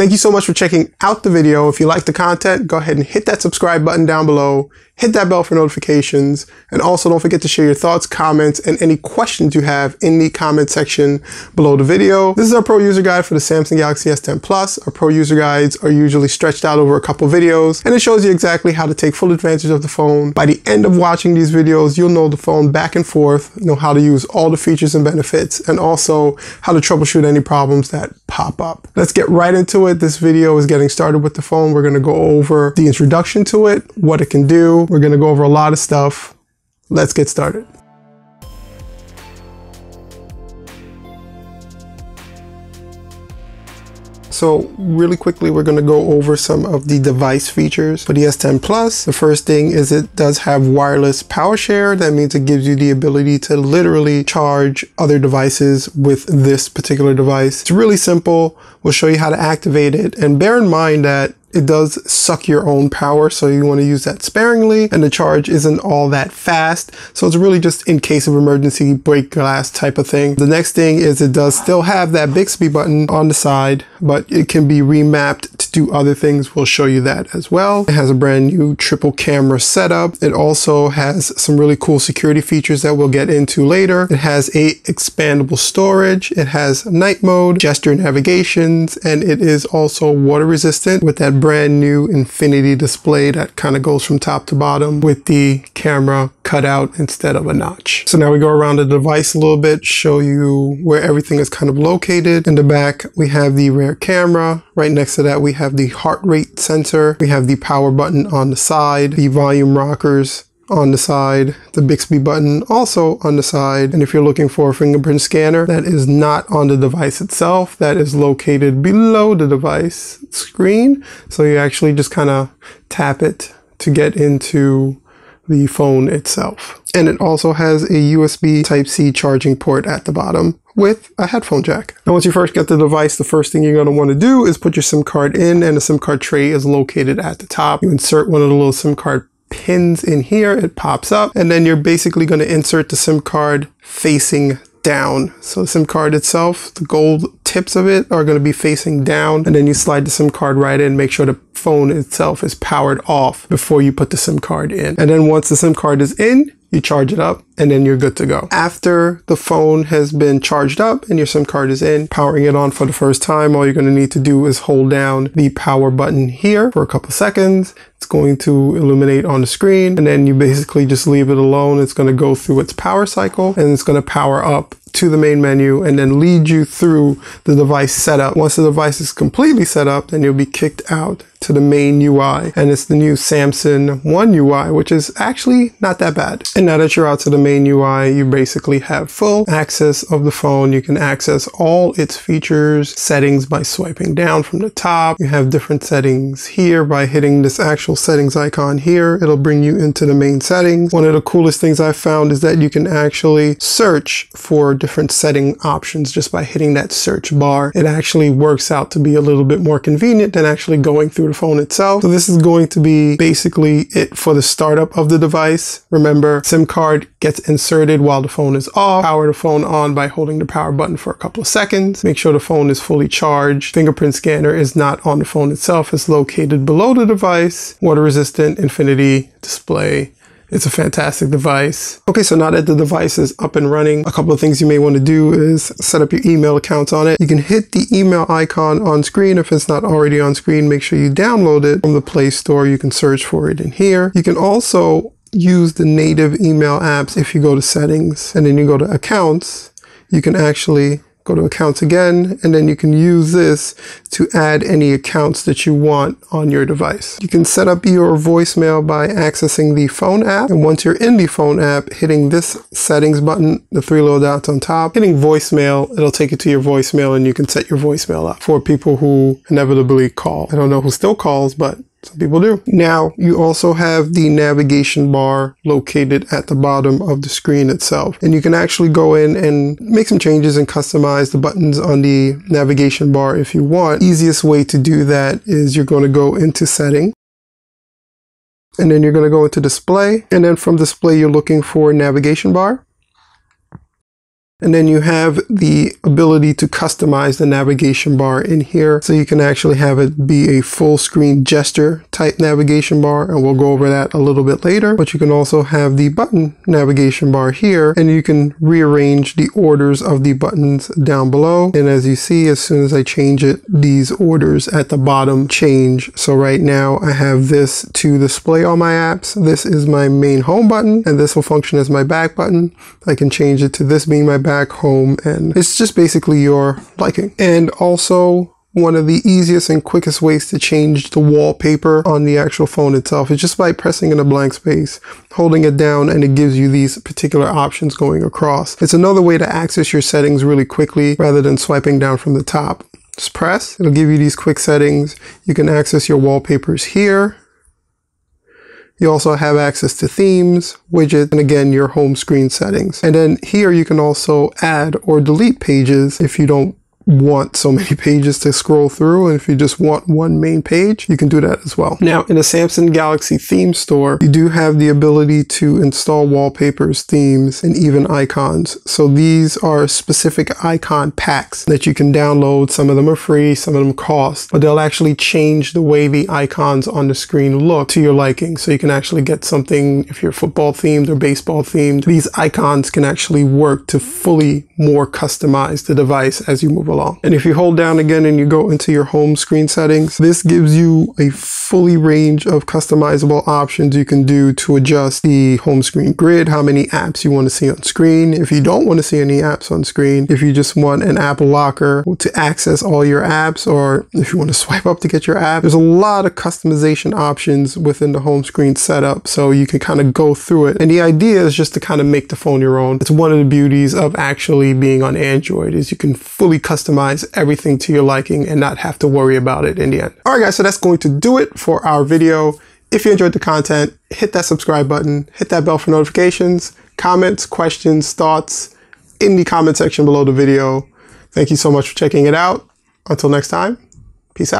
Thank you so much for checking out the video. If you like the content, go ahead and hit that subscribe button down below, hit that bell for notifications, and also don't forget to share your thoughts, comments, and any questions you have in the comment section below the video. This is our pro user guide for the Samsung Galaxy S10 Plus. Our pro user guides are usually stretched out over a couple videos, and it shows you exactly how to take full advantage of the phone. By the end of watching these videos, you'll know the phone back and forth, know how to use all the features and benefits, and also how to troubleshoot any problems that pop up. Let's get right into it. This video is getting started with the phone. We're going to go over the introduction to it, what it can do. We're going to go over a lot of stuff. Let's get started. So really quickly, we're going to go over some of the device features for the S10 Plus. The first thing is it does have wireless power share. That means it gives you the ability to literally charge other devices with this particular device. It's really simple. We'll show you how to activate it. And bear in mind that it does suck your own power, so you want to use that sparingly, and the charge isn't all that fast. So it's really just in case of emergency break glass type of thing. The next thing is it does still have that Bixby button on the side, but it can be remapped to do other things. We'll show you that as well. It has a brand new triple camera setup. It also has some really cool security features that we'll get into later. It has a expandable storage. It has night mode, gesture navigations, and it is also water resistant with that brand new infinity display that kind of goes from top to bottom with the camera cut out instead of a notch. So now we go around the device a little bit, show you where everything is kind of located. In the back, we have the rear camera. Right next to that, we have the heart rate sensor. We have the power button on the side, the volume rockers, on the side, the Bixby button also on the side. And if you're looking for a fingerprint scanner, that is not on the device itself. That is located below the device screen. So you actually just kind of tap it to get into the phone itself. And it also has a USB Type-C charging port at the bottom with a headphone jack. Now once you first get the device, the first thing you're going to want to do is put your SIM card in and the SIM card tray is located at the top. You insert one of the little SIM card pins in here, it pops up, and then you're basically going to insert the SIM card facing down. So the SIM card itself, the gold tips of it are going to be facing down and then you slide the SIM card right in, make sure the phone itself is powered off before you put the SIM card in. And then once the SIM card is in, you charge it up and then you're good to go. After the phone has been charged up and your SIM card is in, powering it on for the first time, all you're going to need to do is hold down the power button here for a couple seconds. It's going to illuminate on the screen and then you basically just leave it alone. It's going to go through its power cycle and it's going to power up to the main menu and then lead you through the device setup. Once the device is completely set up, then you'll be kicked out to the main UI. And it's the new Samsung One UI, which is actually not that bad. And now that you're out to the main UI, you basically have full access of the phone. You can access all its features, settings by swiping down from the top. You have different settings here by hitting this actual settings icon here. It'll bring you into the main settings. One of the coolest things I found is that you can actually search for different setting options just by hitting that search bar. It actually works out to be a little bit more convenient than actually going through the phone itself. So this is going to be basically it for the startup of the device. Remember, SIM card gets inserted while the phone is off. Power the phone on by holding the power button for a couple of seconds. Make sure the phone is fully charged. Fingerprint scanner is not on the phone itself. It's located below the device. Water resistant, infinity display it's a fantastic device. Okay, so now that the device is up and running, a couple of things you may want to do is set up your email accounts on it. You can hit the email icon on screen. If it's not already on screen, make sure you download it from the Play Store. You can search for it in here. You can also use the native email apps if you go to settings and then you go to accounts. You can actually go to accounts again, and then you can use this to add any accounts that you want on your device. You can set up your voicemail by accessing the phone app. And once you're in the phone app, hitting this settings button, the three little dots on top, hitting voicemail, it'll take you to your voicemail and you can set your voicemail up for people who inevitably call. I don't know who still calls, but some people do. Now, you also have the navigation bar located at the bottom of the screen itself. And you can actually go in and make some changes and customize the buttons on the navigation bar if you want. Easiest way to do that is you're going to go into setting. And then you're going to go into display. And then from display, you're looking for navigation bar. And then you have the ability to customize the navigation bar in here. So you can actually have it be a full screen gesture type navigation bar. And we'll go over that a little bit later. But you can also have the button navigation bar here and you can rearrange the orders of the buttons down below. And as you see, as soon as I change it, these orders at the bottom change. So right now I have this to display all my apps. This is my main home button and this will function as my back button. I can change it to this being my back home and it's just basically your liking. And also one of the easiest and quickest ways to change the wallpaper on the actual phone itself is just by pressing in a blank space, holding it down, and it gives you these particular options going across. It's another way to access your settings really quickly rather than swiping down from the top. Just press, it'll give you these quick settings. You can access your wallpapers here. You also have access to themes, widgets, and again, your home screen settings. And then here you can also add or delete pages if you don't want so many pages to scroll through and if you just want one main page you can do that as well. Now in the samsung galaxy theme store you do have the ability to install wallpapers themes and even icons. So these are specific icon packs that you can download. Some of them are free some of them cost but they'll actually change the way the icons on the screen look to your liking. So you can actually get something if you're football themed or baseball themed these icons can actually work to fully more customize the device as you move along along. And if you hold down again and you go into your home screen settings, this gives you a fully range of customizable options you can do to adjust the home screen grid, how many apps you want to see on screen. If you don't want to see any apps on screen, if you just want an app locker to access all your apps, or if you want to swipe up to get your app, there's a lot of customization options within the home screen setup. So you can kind of go through it. And the idea is just to kind of make the phone your own. It's one of the beauties of actually being on Android is you can fully customize customize everything to your liking and not have to worry about it in the end. All right, guys, so that's going to do it for our video. If you enjoyed the content, hit that subscribe button, hit that bell for notifications, comments, questions, thoughts in the comment section below the video. Thank you so much for checking it out. Until next time, peace out.